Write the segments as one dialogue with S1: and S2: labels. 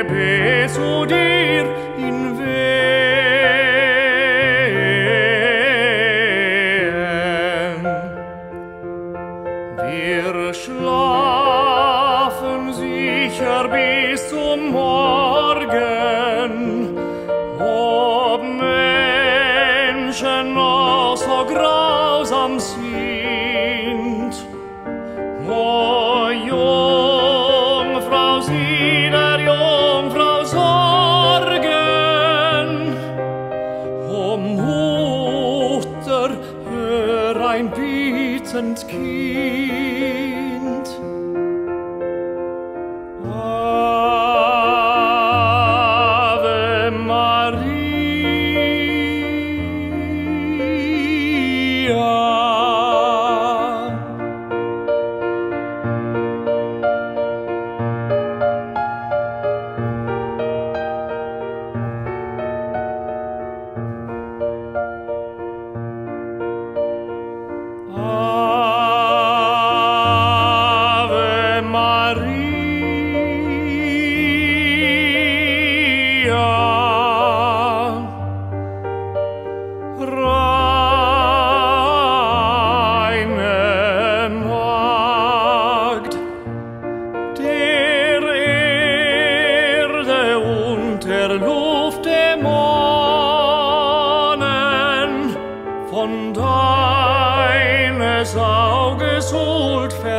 S1: Gebet zu dir in wehen. Wir schlafen sicher bis zum Morgen, ob Menschen noch so grausam sind. O and keep.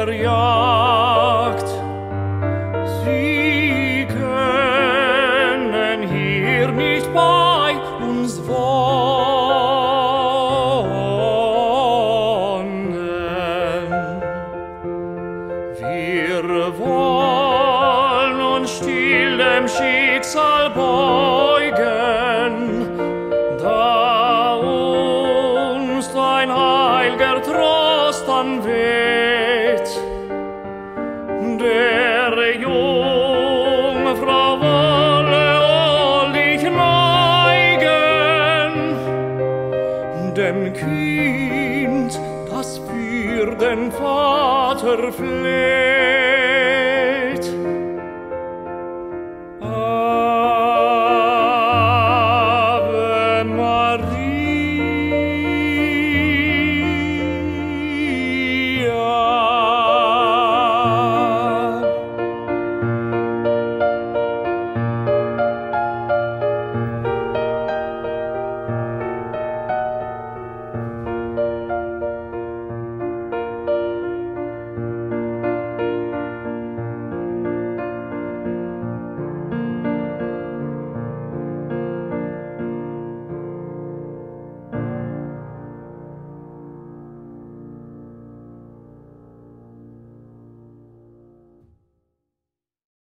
S1: Verjagt. Sie können hier nicht bei uns wohnen. Wir wollen uns still dem Schicksal beugen, da uns dein heilger Trost anweht. der Jungfrau wolle dich neigen, dem Kind, das für den Vater fleht.